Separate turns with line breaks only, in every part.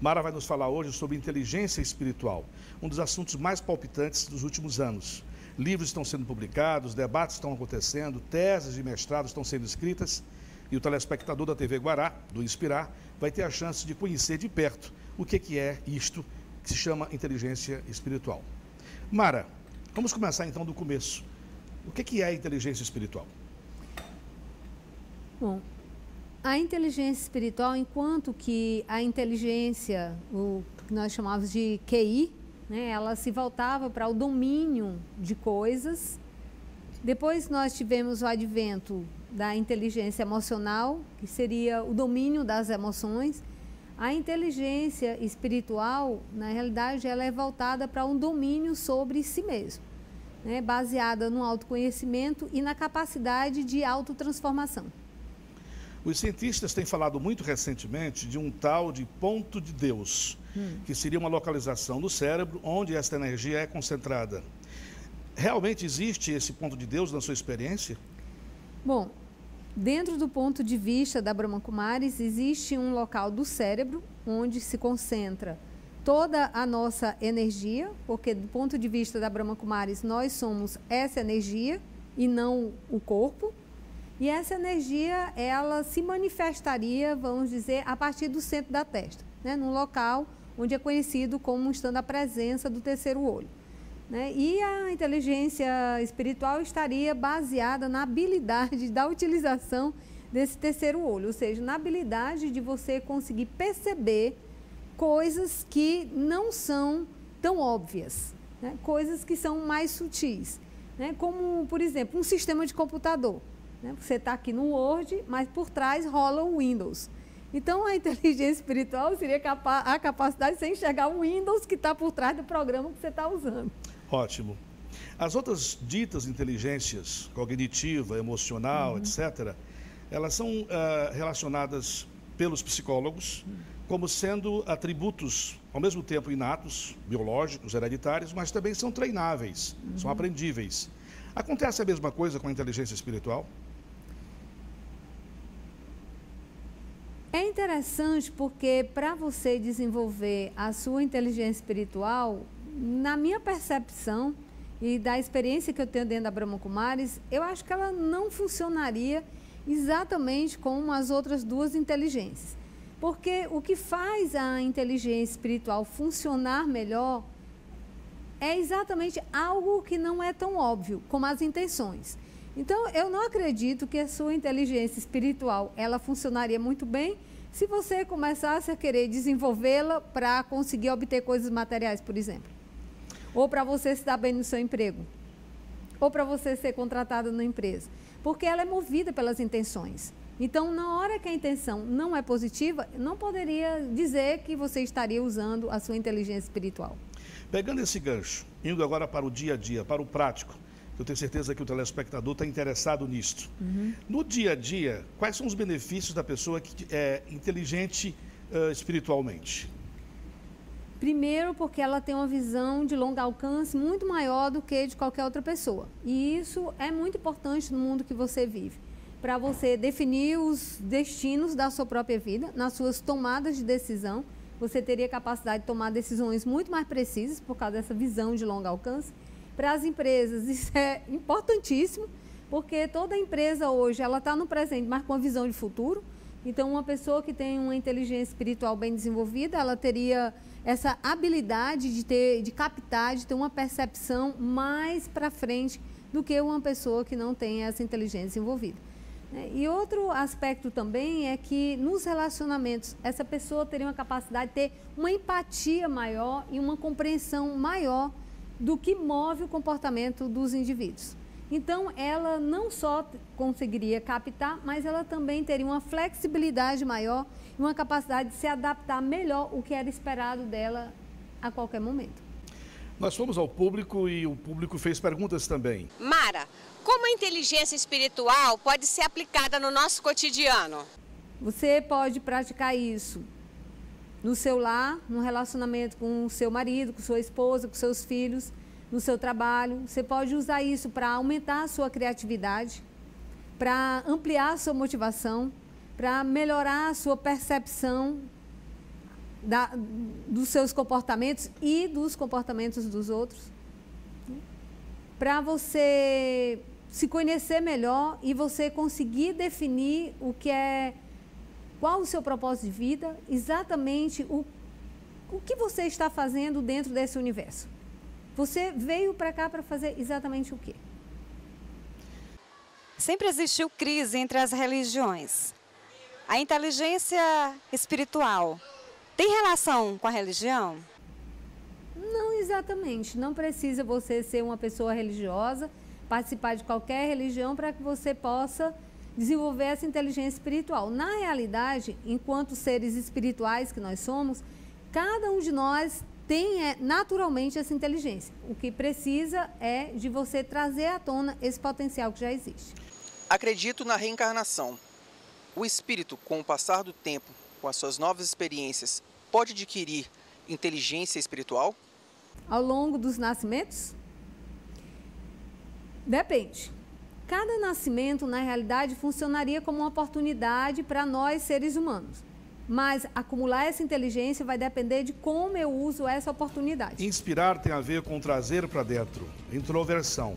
Mara vai nos falar hoje sobre inteligência espiritual, um dos assuntos mais palpitantes dos últimos anos. Livros estão sendo publicados, debates estão acontecendo, teses de mestrado estão sendo escritas e o telespectador da TV Guará, do Inspirar, vai ter a chance de conhecer de perto o que, que é isto que se chama inteligência espiritual. Mara, vamos começar então do começo. O que, que é inteligência espiritual?
Bom, a inteligência espiritual, enquanto que a inteligência, o que nós chamamos de QI, né, ela se voltava para o domínio de coisas. Depois nós tivemos o advento da inteligência emocional, que seria o domínio das emoções. A inteligência espiritual, na realidade, ela é voltada para um domínio sobre si mesmo, né, baseada no autoconhecimento e na capacidade de autotransformação.
Os cientistas têm falado muito recentemente de um tal de ponto de Deus, hum. que seria uma localização do cérebro onde esta energia é concentrada. Realmente existe esse ponto de Deus na sua experiência?
Bom, dentro do ponto de vista da Brahma Kumaris, existe um local do cérebro onde se concentra toda a nossa energia, porque do ponto de vista da Brahma Kumaris, nós somos essa energia e não o corpo. E essa energia, ela se manifestaria, vamos dizer, a partir do centro da testa, né? num local onde é conhecido como estando a presença do terceiro olho. Né? E a inteligência espiritual estaria baseada na habilidade da utilização desse terceiro olho, ou seja, na habilidade de você conseguir perceber coisas que não são tão óbvias, né? coisas que são mais sutis, né? como, por exemplo, um sistema de computador. Né? Você está aqui no Word, mas por trás rola o Windows. Então, a inteligência espiritual seria a capacidade de você enxergar o Windows que está por trás do programa que você está usando.
Ótimo. As outras ditas inteligências, cognitiva, emocional, uhum. etc., elas são uh, relacionadas pelos psicólogos como sendo atributos, ao mesmo tempo inatos, biológicos, hereditários, mas também são treináveis, uhum. são aprendíveis. Acontece a mesma coisa com a inteligência espiritual?
É interessante porque para você desenvolver a sua inteligência espiritual, na minha percepção e da experiência que eu tenho dentro da Brahma Kumaris, eu acho que ela não funcionaria exatamente como as outras duas inteligências. Porque o que faz a inteligência espiritual funcionar melhor é exatamente algo que não é tão óbvio como as intenções. Então, eu não acredito que a sua inteligência espiritual ela funcionaria muito bem se você começasse a querer desenvolvê-la para conseguir obter coisas materiais, por exemplo. Ou para você se dar bem no seu emprego. Ou para você ser contratado na empresa. Porque ela é movida pelas intenções. Então, na hora que a intenção não é positiva, não poderia dizer que você estaria usando a sua inteligência espiritual.
Pegando esse gancho, indo agora para o dia a dia, para o prático, eu tenho certeza que o telespectador está interessado nisto. Uhum. No dia a dia, quais são os benefícios da pessoa que é inteligente uh, espiritualmente?
Primeiro, porque ela tem uma visão de longo alcance muito maior do que de qualquer outra pessoa. E isso é muito importante no mundo que você vive. Para você definir os destinos da sua própria vida, nas suas tomadas de decisão, você teria capacidade de tomar decisões muito mais precisas por causa dessa visão de longo alcance para as empresas. Isso é importantíssimo, porque toda empresa hoje ela está no presente, mas com uma visão de futuro. Então, uma pessoa que tem uma inteligência espiritual bem desenvolvida, ela teria essa habilidade de ter, de captar, de ter uma percepção mais para frente do que uma pessoa que não tem essa inteligência desenvolvida. Né? E outro aspecto também é que nos relacionamentos, essa pessoa teria uma capacidade de ter uma empatia maior e uma compreensão maior do que move o comportamento dos indivíduos. Então, ela não só conseguiria captar, mas ela também teria uma flexibilidade maior e uma capacidade de se adaptar melhor o que era esperado dela a qualquer momento.
Nós fomos ao público e o público fez perguntas também.
Mara, como a inteligência espiritual pode ser aplicada no nosso cotidiano?
Você pode praticar isso no seu lar, no relacionamento com o seu marido, com sua esposa, com seus filhos, no seu trabalho. Você pode usar isso para aumentar a sua criatividade, para ampliar a sua motivação, para melhorar a sua percepção da, dos seus comportamentos e dos comportamentos dos outros. Para você se conhecer melhor e você conseguir definir o que é, qual o seu propósito de vida, exatamente o, o que você está fazendo dentro desse universo. Você veio para cá para fazer exatamente o quê?
Sempre existiu crise entre as religiões. A inteligência espiritual tem relação com a religião?
Não exatamente. Não precisa você ser uma pessoa religiosa, participar de qualquer religião para que você possa desenvolver essa inteligência espiritual. Na realidade, enquanto seres espirituais que nós somos, cada um de nós tem é, naturalmente essa inteligência. O que precisa é de você trazer à tona esse potencial que já existe.
Acredito na reencarnação. O espírito, com o passar do tempo, com as suas novas experiências, pode adquirir inteligência espiritual?
Ao longo dos nascimentos? Depende. Cada nascimento, na realidade, funcionaria como uma oportunidade para nós, seres humanos. Mas acumular essa inteligência vai depender de como eu uso essa oportunidade.
Inspirar tem a ver com trazer para dentro, introversão.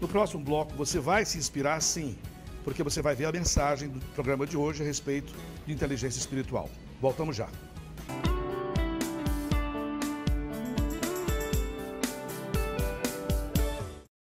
No próximo bloco, você vai se inspirar sim, porque você vai ver a mensagem do programa de hoje a respeito de inteligência espiritual. Voltamos já.